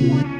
Yeah.